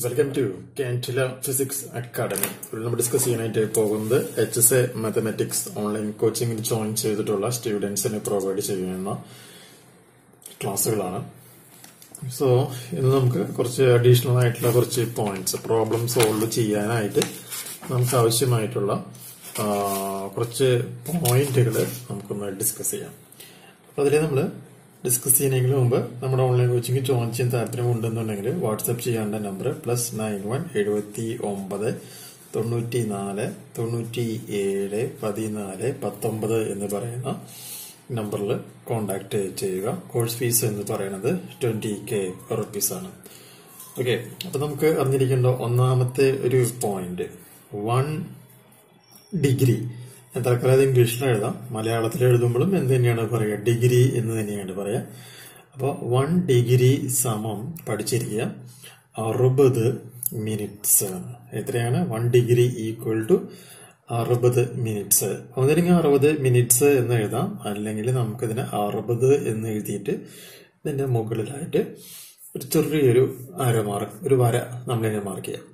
Welcome to Kantila physics academy. ഇവിടെ നമ്മൾ discuss ചെയ്യാനായിട്ട് പോകുന്നത് H S A mathematics online കോച്ചിങ്ങിൽ join ചെയ്തിട്ടുള്ള സ്റ്റുഡൻസിന് പ്രൊവൈഡ് ചെയ്യുന്ന ക്ലാസ്സുകളാണ്. സോ ഇന്ന് നമുക്ക് കുറച്ച് അഡീഷണൽ ആയിട്ടുള്ള കുറച്ച് പോയിന്റ്സ് പ്രോബ്ലം സോൾവ് ചെയ്യാനായിട്ട് നമുക്ക് ആവശ്യമായിട്ടുള്ള കുറച്ച് പോയിന്റുകൾ നമുക്കൊന്ന് ഡിസ്കസ് ചെയ്യാം. അതിൽ നമ്മൾ ഡിസ്കസ് ചെയ്യുന്നതിന് മുമ്പ് നമ്മുടെ ഓൺലൈൻ കോച്ചിങ് ജോയിൻ ചെയ്യാൻ താല്പര്യം ഉണ്ടെന്നുണ്ടെങ്കിൽ വാട്സപ്പ് ചെയ്യേണ്ട നമ്പർ പ്ലസ് നയൻ വൺ എഴുപത്തി ഒമ്പത് തൊണ്ണൂറ്റി നാല് തൊണ്ണൂറ്റി ഏഴ് പതിനാല് പത്തൊമ്പത് എന്ന് പറയുന്ന നമ്പറിൽ കോണ്ടാക്ട് ചെയ്യുക. കോഴ്സ് ഫീസ് എന്ന് പറയുന്നത് ട്വന്റി കെ റുപ്പീസ് ആണ്. ഓക്കെ അപ്പൊ നമുക്ക് അറിഞ്ഞിരിക്കേണ്ട ഒന്നാമത്തെ ഒരു പോയിന്റ് വൺ ഡിഗ്രി ഞാൻ തൽക്കാലം ഇംഗ്ലീഷിൽ എഴുതാം. മലയാളത്തിൽ എഴുതുമ്പോഴും എന്ത് തന്നെയാണ് പറയുക? ഡിഗ്രി എന്ന് തന്നെയാണ് പറയുക. അപ്പോൾ വൺ ഡിഗ്രി സമം പഠിച്ചിരിക്കുക. അറുപത് മിനിറ്റ്സ് എത്രയാണ്? വൺ ഡിഗ്രി ഈക്വൽ ടു അറുപത് മിനിറ്റ്സ് ഒന്നില്ലെങ്കിൽ അറുപത് മിനിറ്റ്സ് എന്ന് എഴുതാം. അല്ലെങ്കിൽ നമുക്കിതിനെ അറുപത് എന്ന് എഴുതിയിട്ട് ഇതിന്റെ മുകളിലായിട്ട് ഒരു ചെറിയൊരു അര മാർക്ക് ഒരു വര നമ്മളിങ്ങനെ മാർക്ക് ചെയ്യാം.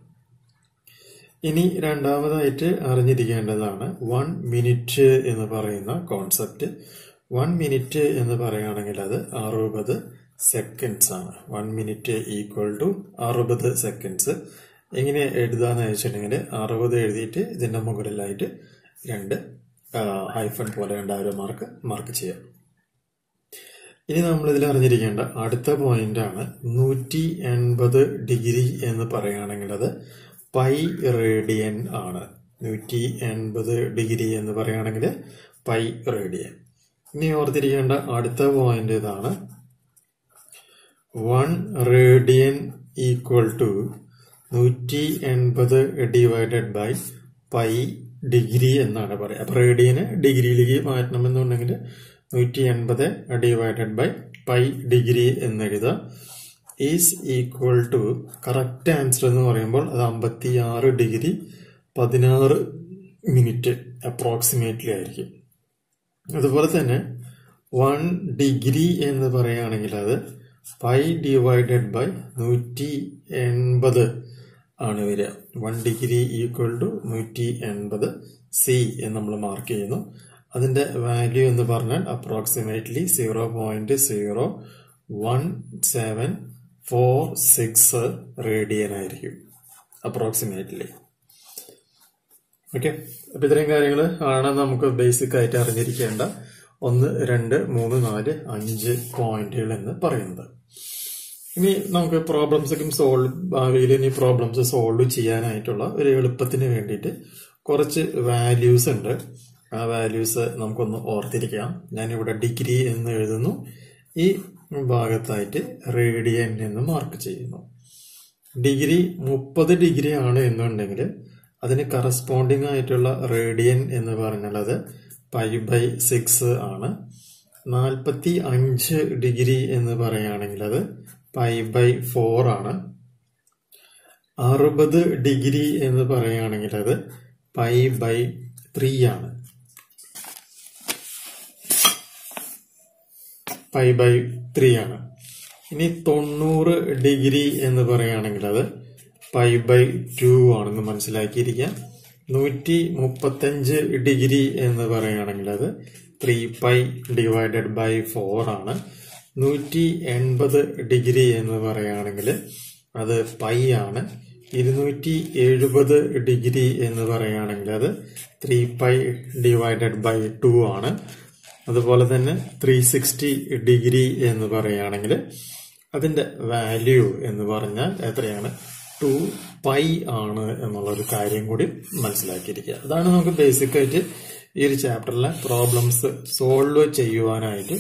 ഇനി രണ്ടാമതായിട്ട് അറിഞ്ഞിരിക്കേണ്ടതാണ് വൺ മിനിറ്റ് എന്ന് പറയുന്ന കോൺസെപ്റ്റ് വൺ മിനിറ്റ് എന്ന് പറയുകയാണെങ്കിൽ അത് അറുപത് സെക്കൻഡ്സ് ആണ്. വൺ മിനിറ്റ് ഈക്വൽ ടു അറുപത് സെക്കൻഡ്സ് എങ്ങനെ എഴുതാന്ന് വെച്ചിട്ടുണ്ടെങ്കിൽ അറുപത് എഴുതിയിട്ട് ഇതിന്റെ മുകളിലായിട്ട് രണ്ട് ഹൈഫൺ പോലെ രണ്ടായിരം മാർക്ക് മാർക്ക് ചെയ്യാം. ഇനി നമ്മൾ ഇതിൽ അറിഞ്ഞിരിക്കേണ്ട അടുത്ത പോയിന്റ് ആണ് നൂറ്റി എൺപത് ഡിഗ്രി എന്ന് പറയുകയാണെങ്കിൽ അത് പൈ റേഡിയൻ ആണ്. നൂറ്റി എൺപത് ഡിഗ്രി എന്ന് പറയുകയാണെങ്കിൽ പൈ റേഡിയൻ. ഇനി ഓർത്തിരിക്കേണ്ട അടുത്ത പോയിന്റ് ഇതാണ്. വൺ റേഡിയൻ ഈക്വൽ ടു നൂറ്റി എൺപത് ഡിവൈഡഡ് ബൈ പൈ ഡിഗ്രി എന്നാണ് പറയുക. അപ്പൊ റേഡിയന് ഡിഗ്രിയിലേക്ക് മാറ്റണമെന്നുണ്ടെങ്കിൽ നൂറ്റി എൺപത് ഡിവൈഡഡ് ബൈ പൈ ഡിഗ്രി എന്ന് എഴുതാം is equal to correct answer എന്ന് പറയുമ്പോൾ അത് അമ്പത്തി ആറ് ഡിഗ്രി പതിനാറ് മിനിറ്റ് അപ്രോക്സിമേറ്റ്ലി ആയിരിക്കും. അതുപോലെ തന്നെ വൺ ഡിഗ്രി എന്ന് പറയുകയാണെങ്കിൽ അത് ഫൈവ് ഡിവൈഡഡ് ബൈ നൂറ്റി എൺപത് ആണ് വരിക. വൺ ഡിഗ്രി ഈക്വൽ ടു നൂറ്റി എൺപത് സി എന്ന് നമ്മൾ മാർക്ക് ചെയ്യുന്നു. അതിന്റെ വാല്യൂ എന്ന് പറഞ്ഞാൽ approximately zero point zero one seven four six radian ആയിരിക്കും. അപ്രോക്സിമേറ്റ്ലി ഓക്കെ അപ്പൊ ഇത്രയും കാര്യങ്ങൾ ആണ് നമുക്ക് ബേസിക് ആയിട്ട് അറിഞ്ഞിരിക്കേണ്ട. ഒന്ന് രണ്ട് മൂന്ന് നാല് അഞ്ച് പോയിന്റുകൾ എന്ന് പറയുന്നത്. ഇനി നമുക്ക് പ്രോബ്ലംസ് ഒക്കെ സോൾവ് ഭാവിയിൽ ഇനി പ്രോബ്ലംസ് സോൾവ് ചെയ്യാനായിട്ടുള്ള ഒരു എളുപ്പത്തിന് വേണ്ടിയിട്ട് കുറച്ച് വാല്യൂസ് ഉണ്ട്. ആ വാല്യൂസ് നമുക്കൊന്ന് ഓർത്തിരിക്കാം. ഞാനിവിടെ ഡിഗ്രി എന്ന് എഴുതുന്നു. ഈ ഭാഗത്തായിട്ട് റേഡിയൻ എന്ന് മാർക്ക് ചെയ്യുന്നു. ഡിഗ്രി മുപ്പത് ഡിഗ്രി ആണ് എന്നുണ്ടെങ്കിൽ അതിന് കറസ്പോണ്ടിങ് ആയിട്ടുള്ള റേഡിയൻ എന്ന് പറഞ്ഞുള്ളത് പൈ ബൈ സിക്സ് ആണ്. നാൽപ്പത്തി അഞ്ച് ഡിഗ്രി എന്ന് പറയുകയാണെങ്കിൽ അത് പൈ ബൈ ഫോർ ആണ്. അറുപത് ഡിഗ്രി എന്ന് പറയുകയാണെങ്കിൽ അത് പൈ ബൈ ത്രീ ആണ്. പൈ ബൈ ത്രീ ആണ്. ഇനി തൊണ്ണൂറ് ഡിഗ്രി എന്ന് പറയുകയാണെങ്കിൽ അത് പൈ ബൈ ടു ആണെന്ന് മനസ്സിലാക്കിയിരിക്കാം. നൂറ്റി മുപ്പത്തഞ്ച് ഡിഗ്രി എന്ന് പറയുകയാണെങ്കിൽ അത് three pi divided by four ആണ്. നൂറ്റി എൺപത് ഡിഗ്രി എന്ന് പറയുകയാണെങ്കിൽ അത് പൈ ആണ്. ഇരുന്നൂറ്റി എഴുപത് ഡിഗ്രി എന്ന് പറയുകയാണെങ്കിൽ അത് three pi divided by two ആണ്. അതുപോലെ തന്നെ ത്രീ സിക്സ്റ്റി ഡിഗ്രി എന്ന് പറയുകയാണെങ്കിൽ അതിന്റെ വാല്യൂ എന്ന് പറഞ്ഞാൽ എത്രയാണ്? ടു പൈ ആണ് എന്നുള്ള ഒരു കാര്യം കൂടി മനസ്സിലാക്കിയിരിക്കുക. അതാണ് നമുക്ക് ബേസിക്കായിട്ട് ഈ ഒരു ചാപ്റ്ററിലെ പ്രോബ്ലംസ് സോൾവ് ചെയ്യുവാനായിട്ട്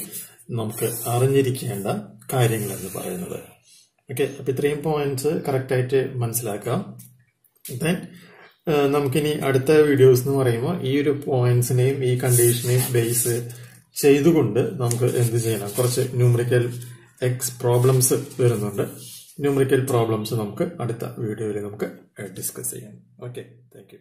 നമുക്ക് അറിഞ്ഞിരിക്കേണ്ട കാര്യങ്ങൾ എന്ന് പറയുന്നത്. ഓക്കെ അപ്പൊ ഇത്രയും പോയിന്റ്സ് കറക്റ്റ് ആയിട്ട് മനസ്സിലാക്കാം. ദെൻ നമുക്കിനി അടുത്ത വീഡിയോസ് എന്ന് പറയുമ്പോൾ ഈ ഒരു പോയിന്റ്സിനെയും ഈ കണ്ടീഷനെയും ബേസ് ചെയ്തുകൊണ്ട് നമുക്ക് എന്ത് ചെയ്യണം? കുറച്ച് ന്യൂമറിക്കൽ എക്സ് പ്രോബ്ലംസ് വരുന്നുണ്ട്. ന്യൂമറിക്കൽ പ്രോബ്ലംസ് നമുക്ക് അടുത്ത വീഡിയോയിൽ നമുക്ക് ഡിസ്കസ് ചെയ്യാം. Okay thank